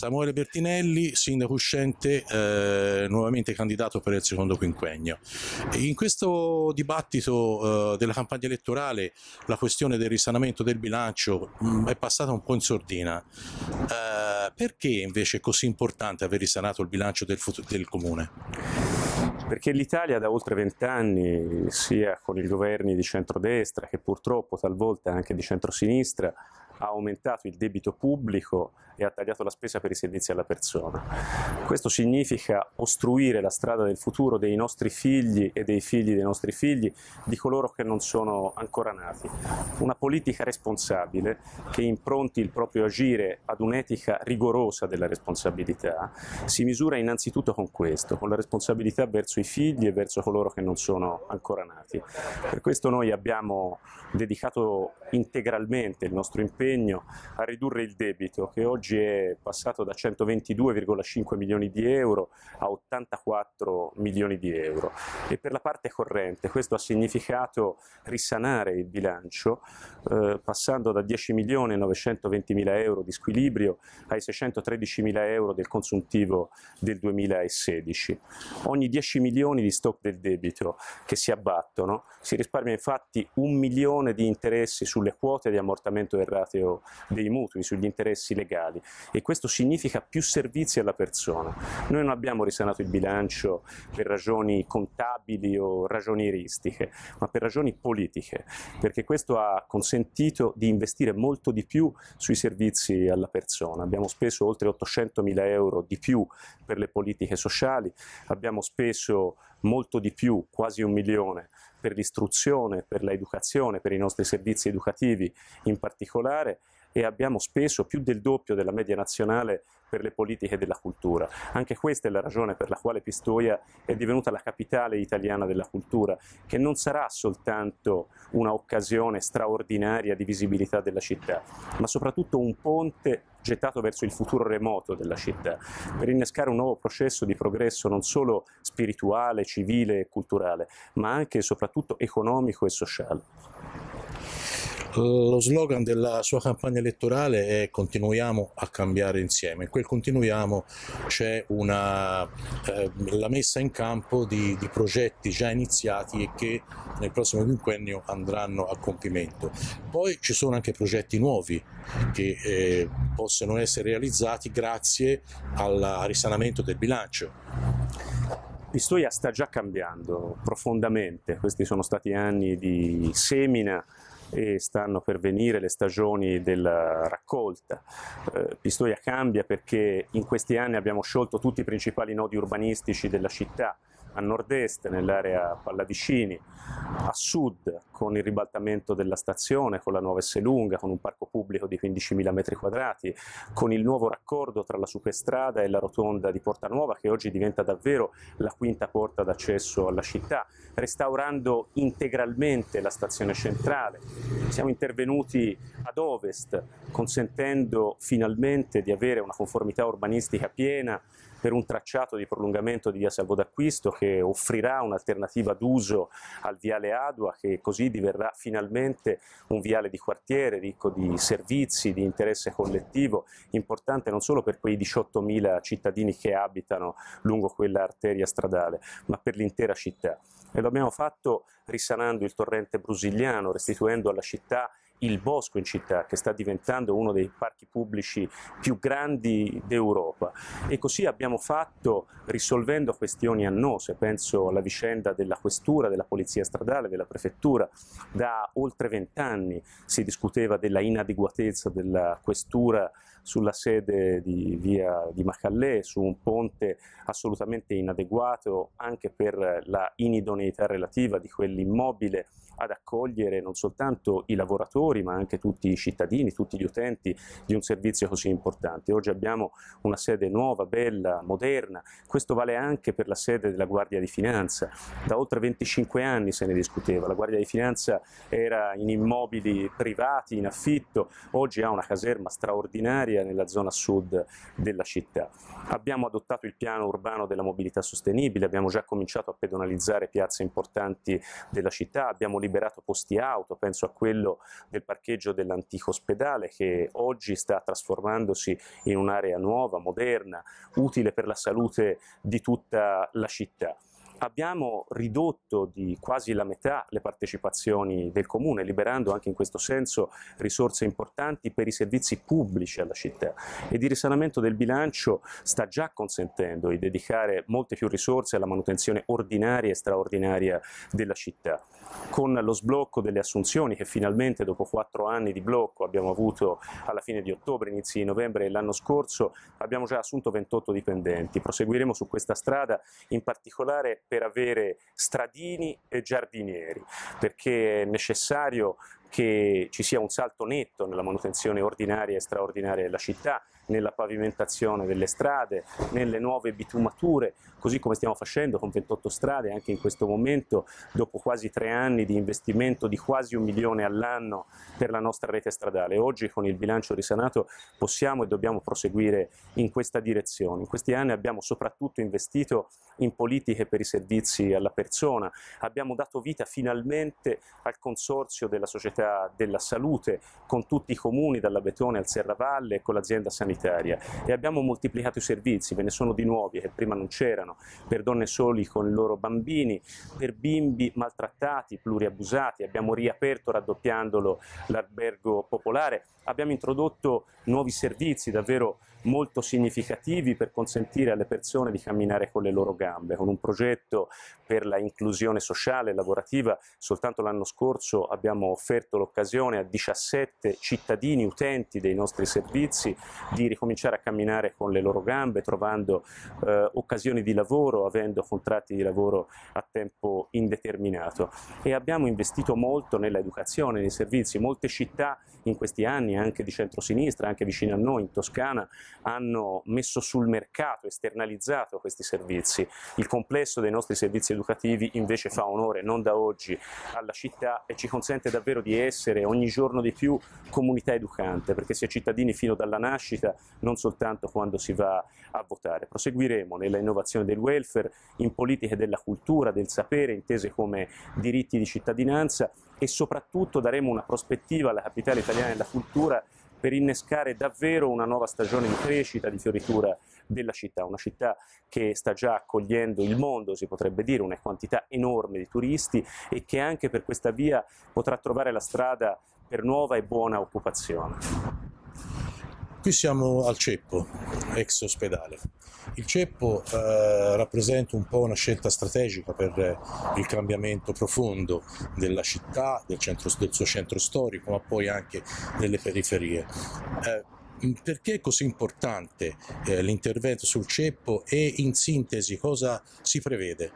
Samuele Bertinelli, sindaco uscente, eh, nuovamente candidato per il secondo quinquennio. In questo dibattito eh, della campagna elettorale la questione del risanamento del bilancio mh, mm, è passata un po' in sordina. Eh, perché invece è così importante aver risanato il bilancio del, del comune? Perché l'Italia da oltre vent'anni, sia con i governi di centrodestra che purtroppo talvolta anche di centrosinistra, ha aumentato il debito pubblico e ha tagliato la spesa per i servizi alla persona. Questo significa ostruire la strada del futuro dei nostri figli e dei figli dei nostri figli, di coloro che non sono ancora nati. Una politica responsabile che impronti il proprio agire ad un'etica rigorosa della responsabilità si misura innanzitutto con questo, con la responsabilità verso i figli e verso coloro che non sono ancora nati. Per questo noi abbiamo dedicato integralmente il nostro impegno a ridurre il debito che oggi è passato da 122,5 milioni di euro a 84 milioni di euro e per la parte corrente questo ha significato risanare il bilancio eh, passando da 10 milioni e 920 mila euro di squilibrio ai 613 mila euro del consuntivo del 2016. Ogni 10 milioni di stock del debito che si abbattono si risparmia infatti un milione di interessi sulle quote di ammortamento del rateo dei mutui, sugli interessi legali e questo significa più servizi alla persona. Noi non abbiamo risanato il bilancio per ragioni contabili o ragionieristiche, ma per ragioni politiche, perché questo ha consentito di investire molto di più sui servizi alla persona. Abbiamo speso oltre 800 mila euro di più per le politiche sociali, abbiamo speso molto di più, quasi un milione, per l'istruzione, per l'educazione, per i nostri servizi educativi in particolare e abbiamo speso più del doppio della media nazionale per le politiche della cultura. Anche questa è la ragione per la quale Pistoia è divenuta la capitale italiana della cultura, che non sarà soltanto un'occasione straordinaria di visibilità della città, ma soprattutto un ponte gettato verso il futuro remoto della città, per innescare un nuovo processo di progresso non solo spirituale, civile e culturale, ma anche e soprattutto economico e sociale. Lo slogan della sua campagna elettorale è continuiamo a cambiare insieme. In quel continuiamo c'è una, eh, la messa in campo di, di, progetti già iniziati e che nel prossimo quinquennio andranno a compimento. Poi ci sono anche progetti nuovi che eh, possono essere realizzati grazie al risanamento del bilancio. Pistoia sta già cambiando profondamente, questi sono stati anni di semina e stanno per venire le stagioni della raccolta. Eh, Pistoia cambia perché in questi anni abbiamo sciolto tutti i principali nodi urbanistici della città, a nord-est nell'area Pallavicini, a sud con il ribaltamento della stazione, con la nuova Esselunga, con un parco pubblico di 15.000 metri quadrati, con il nuovo raccordo tra la superstrada e la rotonda di Porta Nuova che oggi diventa davvero la quinta porta d'accesso alla città, restaurando integralmente la stazione centrale. Siamo intervenuti ad ovest consentendo finalmente di avere una conformità urbanistica piena per un tracciato di prolungamento di via Salvo d'Acquisto che offrirà un'alternativa d'uso al viale Adua che così diverrà finalmente un viale di quartiere ricco di servizi, di interesse collettivo, importante non solo per quei 18.000 cittadini che abitano lungo quella arteria stradale, ma per l'intera città. E lo abbiamo fatto risanando il torrente brusiliano, restituendo alla città il bosco in città, che sta diventando uno dei parchi pubblici più grandi d'Europa. E così abbiamo fatto risolvendo questioni annose, penso alla vicenda della questura, della polizia stradale, della prefettura. Da oltre vent'anni si discuteva della inadeguatezza della questura sulla sede di via di Macallè, su un ponte assolutamente inadeguato anche per la inidoneità relativa di quell'immobile ad accogliere non soltanto i lavoratori ma anche tutti i cittadini, tutti gli utenti di un servizio così importante. Oggi abbiamo una sede nuova, bella, moderna, questo vale anche per la sede della Guardia di Finanza. Da oltre 25 anni se ne discuteva, la Guardia di Finanza era in immobili privati, in affitto, oggi ha una caserma straordinaria nella zona sud della città. Abbiamo adottato il piano urbano della mobilità sostenibile, abbiamo già cominciato a pedonalizzare piazze importanti della città, abbiamo liberato posti auto, penso a quello del parcheggio dell'antico ospedale che oggi sta trasformandosi in un'area nuova, moderna, utile per la salute di tutta la città abbiamo ridotto di quasi la metà le partecipazioni del comune, liberando anche in questo senso risorse importanti per i servizi pubblici alla città ed il risanamento del bilancio sta già consentendo di dedicare molte più risorse alla manutenzione ordinaria e straordinaria della città. Con lo sblocco delle assunzioni che finalmente dopo quattro anni di blocco abbiamo avuto alla fine di ottobre, inizi di novembre dell'anno scorso, abbiamo già assunto 28 dipendenti. Proseguiremo su questa strada in particolare per avere stradini e giardinieri, perché è necessario che ci sia un salto netto nella manutenzione ordinaria e straordinaria della città, nella pavimentazione delle strade, nelle nuove bitumature, così come stiamo facendo con 28 strade anche in questo momento, dopo quasi tre anni di investimento di quasi un milione all'anno per la nostra rete stradale. Oggi con il bilancio risanato possiamo e dobbiamo proseguire in questa direzione. In questi anni abbiamo soprattutto investito in politiche per i servizi alla persona, abbiamo dato vita finalmente al consorzio della società della salute con tutti i comuni, dalla Betone al Serravalle e con l'azienda sanitaria. E abbiamo moltiplicato i servizi, ve ne sono di nuovi che prima non c'erano, per donne soli con i loro bambini, per bimbi maltrattati, pluriabusati, abbiamo riaperto raddoppiandolo l'albergo popolare, abbiamo introdotto nuovi servizi davvero molto significativi per consentire alle persone di camminare con le loro gambe, con un progetto per la inclusione sociale e lavorativa. Soltanto l'anno scorso abbiamo offerto l'occasione a 17 cittadini utenti dei nostri servizi di ricominciare a camminare con le loro gambe, trovando eh, occasioni di lavoro, avendo contratti di lavoro a tempo indeterminato. E abbiamo investito molto nell'educazione, nei servizi. Molte città in questi anni, anche di centrosinistra, anche vicino a noi, in Toscana, hanno messo sul mercato, esternalizzato questi servizi. Il complesso dei nostri servizi educativi invece fa onore non da oggi alla città e ci consente davvero di essere ogni giorno di più comunità educante, perché si è cittadini fino dalla nascita, non soltanto quando si va a votare. Proseguiremo nella innovazione del welfare, in politiche della cultura, del sapere, intese come diritti di cittadinanza e soprattutto daremo una prospettiva alla capitale italiana della cultura per innescare davvero una nuova stagione di crescita, di fioritura della città, una città che sta già accogliendo il mondo, si potrebbe dire, una quantità enorme di turisti e che anche per questa via potrà trovare la strada per nuova e buona occupazione. Qui siamo al Ceppo, ex ospedale. Il Ceppo eh, rappresenta un po' una scelta strategica per il cambiamento profondo della città, del, centro, del suo centro storico, ma poi anche delle periferie. Eh, perché è così importante eh, l'intervento sul ceppo e in sintesi cosa si prevede?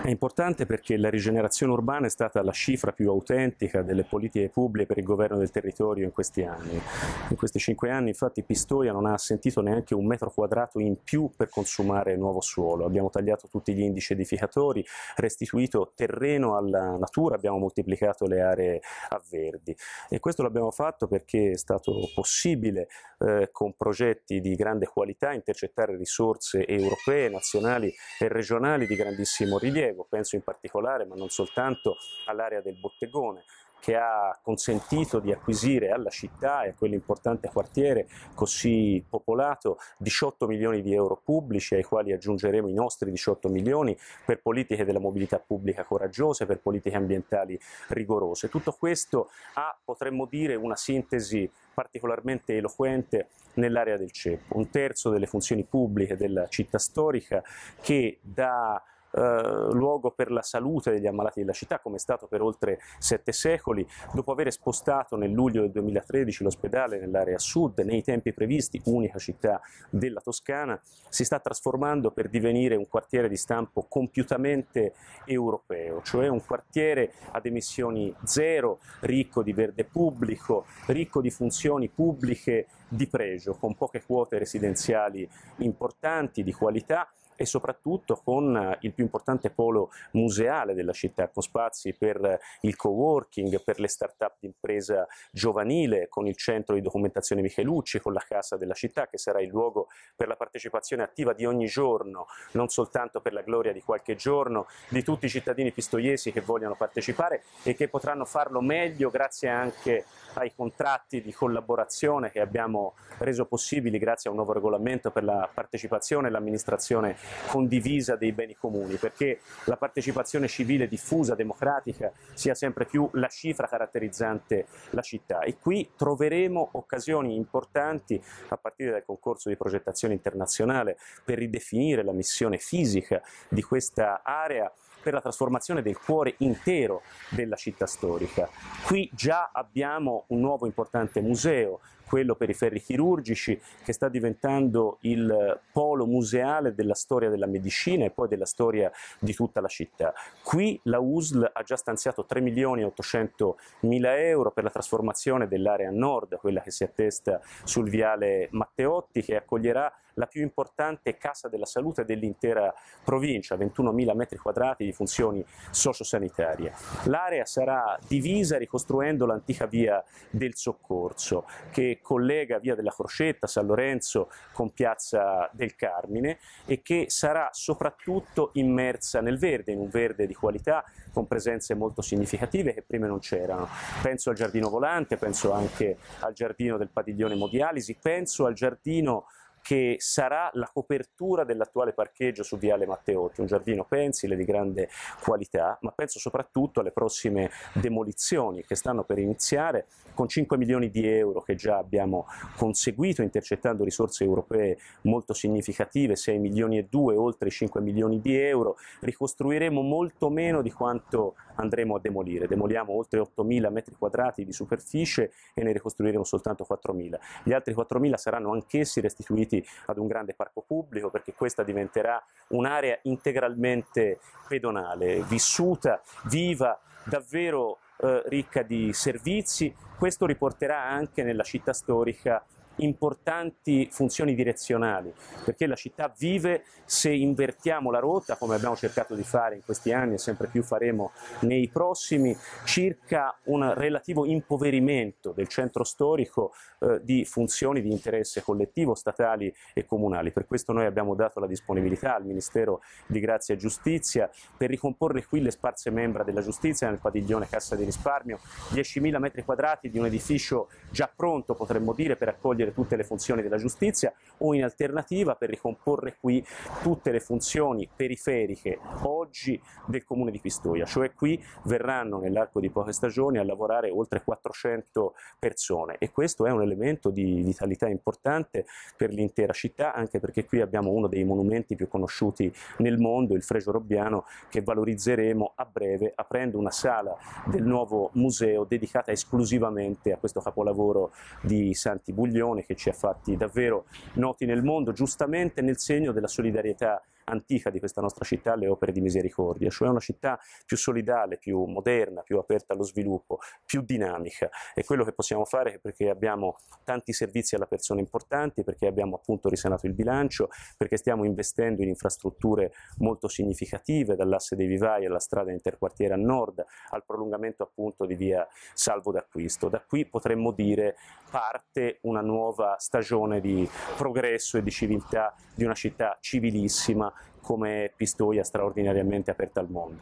È importante perché la rigenerazione urbana è stata la cifra più autentica delle politiche pubbliche per il governo del territorio in questi anni. In questi cinque anni infatti Pistoia non ha sentito neanche un metro quadrato in più per consumare nuovo suolo. Abbiamo tagliato tutti gli indici edificatori, restituito terreno alla natura, abbiamo moltiplicato le aree a verdi e questo l'abbiamo fatto perché è stato possibile eh, con progetti di grande qualità intercettare risorse europee, nazionali e regionali di grandissimo rilievo Diego, penso in particolare, ma non soltanto, all'area del bottegone che ha consentito di acquisire alla città e a quell'importante quartiere così popolato 18 milioni di euro pubblici ai quali aggiungeremo i nostri 18 milioni per politiche della mobilità pubblica coraggiose, per politiche ambientali rigorose. Tutto questo ha, potremmo dire, una sintesi particolarmente eloquente nell'area del CEP, un terzo delle funzioni pubbliche della città storica che da eh, luogo per la salute degli ammalati della città, come è stato per oltre sette secoli, dopo aver spostato nel luglio del 2013 l'ospedale nell'area sud, nei tempi previsti, unica città della Toscana, si sta trasformando per divenire un quartiere di stampo compiutamente europeo, cioè un quartiere ad emissioni zero, ricco di verde pubblico, ricco di funzioni pubbliche di pregio, con poche quote residenziali importanti, di qualità, e soprattutto con il più importante polo museale della città, con spazi per il co-working, per le start-up di impresa giovanile, con il centro di documentazione Michelucci, con la Casa della Città, che sarà il luogo per la partecipazione attiva di ogni giorno, non soltanto per la gloria di qualche giorno, di tutti i cittadini pistoiesi che vogliono partecipare e che potranno farlo meglio grazie anche ai contratti di collaborazione che abbiamo reso possibili grazie a un nuovo regolamento per la partecipazione e l'amministrazione condivisa dei beni comuni, perché la partecipazione civile diffusa, democratica, sia sempre più la cifra caratterizzante la città. E qui troveremo occasioni importanti, a partire dal concorso di progettazione internazionale, per ridefinire la missione fisica di questa area per la trasformazione del cuore intero della città storica. Qui già abbiamo un nuovo importante museo, quello per i ferri chirurgici, che sta diventando il polo museale della storia della medicina e poi della storia di tutta la città. Qui la USL ha già stanziato 3 milioni e 800 mila euro per la trasformazione dell'area nord, quella che si attesta sul viale Matteotti, che accoglierà la più importante casa della salute dell'intera provincia, 21.000 metri quadrati di funzioni sociosanitarie. L'area sarà divisa ricostruendo l'antica via del soccorso che collega via della Crocetta, San Lorenzo con piazza del Carmine e che sarà soprattutto immersa nel verde, in un verde di qualità con presenze molto significative che prima non c'erano. Penso al giardino volante, penso anche al giardino del padiglione Modialisi, penso al giardino che sarà la copertura dell'attuale parcheggio su Viale Matteotti, un giardino pensile di grande qualità, ma penso soprattutto alle prossime demolizioni che stanno per iniziare con 5 milioni di euro che già abbiamo conseguito intercettando risorse europee molto significative, 6 milioni e 2 oltre i 5 milioni di euro, ricostruiremo molto meno di quanto andremo a demolire, demoliamo oltre 8 mila metri quadrati di superficie e ne ricostruiremo soltanto 4 mila. Gli altri 4 mila saranno anch'essi restituiti ad un grande parco pubblico perché questa diventerà un'area integralmente pedonale, vissuta, viva, davvero eh, ricca di servizi. Questo riporterà anche nella città storica importanti funzioni direzionali, perché la città vive se invertiamo la rotta, come abbiamo cercato di fare in questi anni e sempre più faremo nei prossimi, circa un relativo impoverimento del centro storico eh, di funzioni di interesse collettivo, statali e comunali. Per questo noi abbiamo dato la disponibilità al Ministero di Grazia e Giustizia per ricomporre qui le sparse membra della giustizia nel padiglione Cassa di Risparmio, 10.000 metri quadrati di un edificio già pronto, potremmo dire, per accogliere togliere tutte le funzioni della giustizia o in alternativa per ricomporre qui tutte le funzioni periferiche oggi del comune di Pistoia, cioè qui verranno nell'arco di poche stagioni a lavorare oltre 400 persone. E questo è un elemento di vitalità importante per l'intera città anche perché qui abbiamo uno dei monumenti più conosciuti nel mondo, il Fregio Robbiano, che valorizzeremo a breve aprendo una sala del nuovo museo dedicata esclusivamente a questo capolavoro di Santi Buglioni Napoleone che ci ha fatti davvero noti nel mondo, giustamente nel segno della solidarietà antica di questa nostra città le opere di misericordia, cioè una città più solidale, più moderna, più aperta allo sviluppo, più dinamica. È quello che possiamo fare perché abbiamo tanti servizi alla persona importanti, perché abbiamo appunto risanato il bilancio, perché stiamo investendo in infrastrutture molto significative, dall'asse dei vivai alla strada interquartiere a nord, al prolungamento appunto di via Salvo d'Acquisto. Da qui potremmo dire parte una nuova stagione di progresso e di civiltà di una città civilissima come Pistoia straordinariamente aperta al mondo.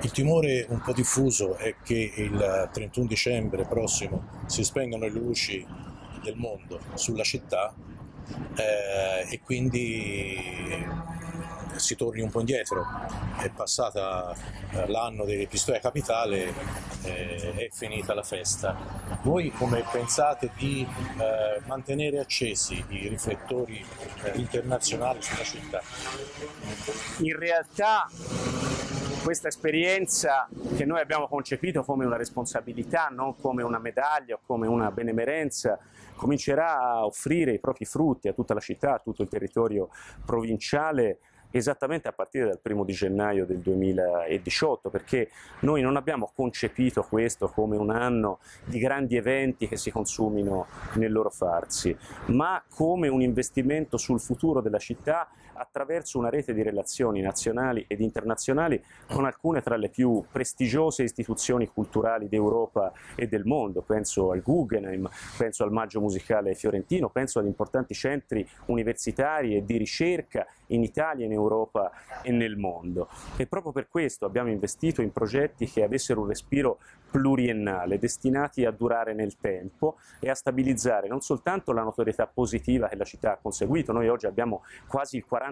Il timore un po' diffuso è che il 31 dicembre prossimo si spengano le luci del mondo sulla città eh, e quindi si torni un po' indietro. È passata eh, l'anno di Pistoia Capitale, eh, è finita la festa. Voi come pensate di eh, mantenere accesi i riflettori internazionali sulla città? In realtà questa esperienza che noi abbiamo concepito come una responsabilità, non come una medaglia o come una benemerenza, comincerà a offrire i propri frutti a tutta la città, a tutto il territorio provinciale esattamente a partire dal primo di gennaio del 2018, perché noi non abbiamo concepito questo come un anno di grandi eventi che si consumino nel loro farsi, ma come un investimento sul futuro della città attraverso una rete di relazioni nazionali ed internazionali con alcune tra le più prestigiose istituzioni culturali d'Europa e del mondo, penso al Guggenheim, penso al Maggio Musicale Fiorentino, penso ad importanti centri universitari e di ricerca in Italia, in Europa e nel mondo. E proprio per questo abbiamo investito in progetti che avessero un respiro pluriennale, destinati a durare nel tempo e a stabilizzare non soltanto la notorietà positiva che la città ha conseguito, noi oggi abbiamo quasi il 40%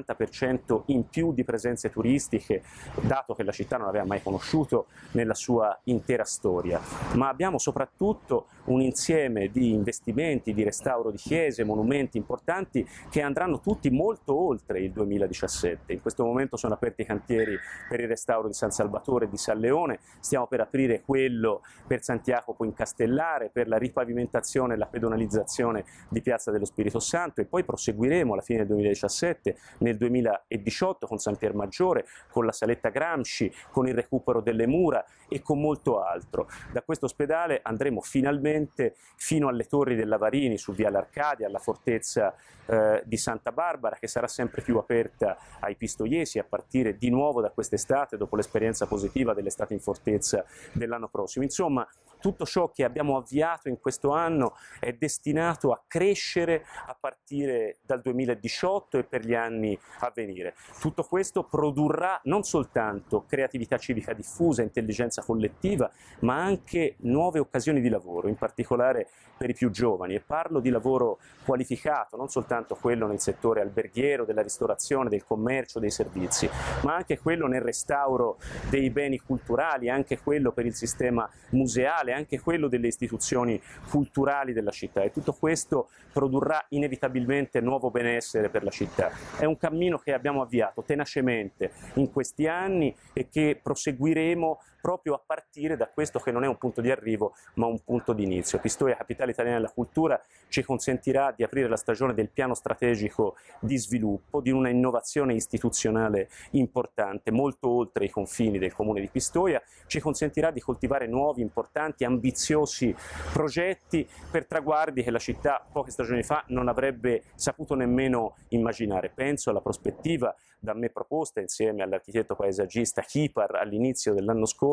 in più di presenze turistiche, dato che la città non aveva mai conosciuto nella sua intera storia, ma abbiamo soprattutto un insieme di investimenti, di restauro di chiese, monumenti importanti che andranno tutti molto oltre il 2017. In questo momento sono aperti i cantieri per il restauro di San Salvatore e di San Leone, stiamo per aprire quello per Santiago in Castellare, per la ripavimentazione e la pedonalizzazione di Piazza dello Spirito Santo e poi proseguiremo alla fine del 2017, nel 2018 con San Maggiore, con la Saletta Gramsci, con il recupero delle mura e con molto altro. Da questo ospedale andremo finalmente fino alle torri dell'Avarini su Via l'Arcadia, alla fortezza eh, di Santa Barbara che sarà sempre più aperta ai pistoiesi a partire di nuovo da quest'estate dopo l'esperienza positiva dell'estate in fortezza dell'anno prossimo. Insomma, tutto ciò che abbiamo avviato in questo anno è destinato a crescere a partire dal 2018 e per gli anni a venire. Tutto questo produrrà non soltanto creatività civica diffusa, intelligenza collettiva, ma anche nuove occasioni di lavoro, in particolare per i più giovani. E parlo di lavoro qualificato, non soltanto quello nel settore alberghiero, della ristorazione, del commercio, dei servizi, ma anche quello nel restauro dei beni culturali, anche quello per il sistema museale, anche quello delle istituzioni culturali della città e tutto questo produrrà inevitabilmente nuovo benessere per la città. È un cammino che abbiamo avviato tenacemente in questi anni e che proseguiremo proprio a partire da questo che non è un punto di arrivo ma un punto di inizio. Pistoia, capitale italiana della cultura, ci consentirà di aprire la stagione del piano strategico di sviluppo, di una innovazione istituzionale importante, molto oltre i confini del comune di Pistoia, ci consentirà di coltivare nuovi, importanti, ambiziosi progetti per traguardi che la città poche stagioni fa non avrebbe saputo nemmeno immaginare. Penso alla prospettiva da me proposta insieme all'architetto paesaggista Kipar all'inizio dell'anno scorso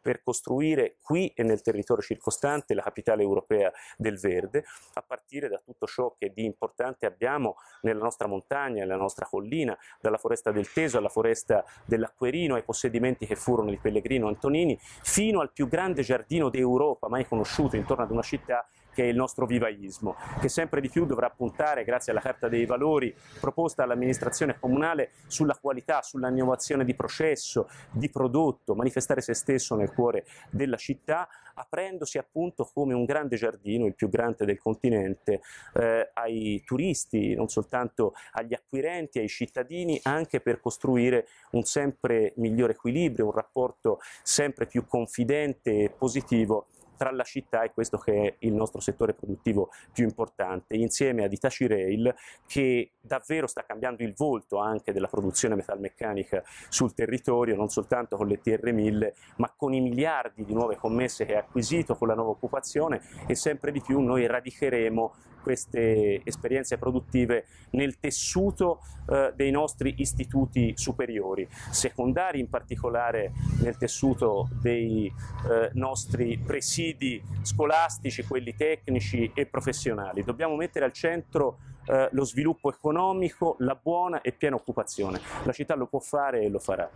per costruire qui e nel territorio circostante la capitale europea del verde, a partire da tutto ciò che di importante abbiamo nella nostra montagna, nella nostra collina, dalla foresta del Teso alla foresta dell'Acquerino, ai possedimenti che furono di Pellegrino Antonini, fino al più grande giardino d'Europa mai conosciuto intorno ad una città che è il nostro vivaismo, che sempre di più dovrà puntare, grazie alla Carta dei Valori proposta all'amministrazione comunale, sulla qualità, sulla innovazione di processo, di prodotto, manifestare se stesso nel cuore della città, aprendosi appunto come un grande giardino, il più grande del continente, eh, ai turisti, non soltanto agli acquirenti, ai cittadini, anche per costruire un sempre migliore equilibrio, un rapporto sempre più confidente e positivo tra la città e questo che è il nostro settore produttivo più importante, insieme ad Itachi Rail che davvero sta cambiando il volto anche della produzione metalmeccanica sul territorio, non soltanto con le TR1000, ma con i miliardi di nuove commesse che ha acquisito con la nuova occupazione e sempre di più noi radicheremo queste esperienze produttive nel tessuto eh, dei nostri istituti superiori, secondari in particolare nel tessuto dei eh, nostri presidi scolastici, quelli tecnici e professionali. Dobbiamo mettere al centro eh, lo sviluppo economico, la buona e piena occupazione. La città lo può fare e lo farà.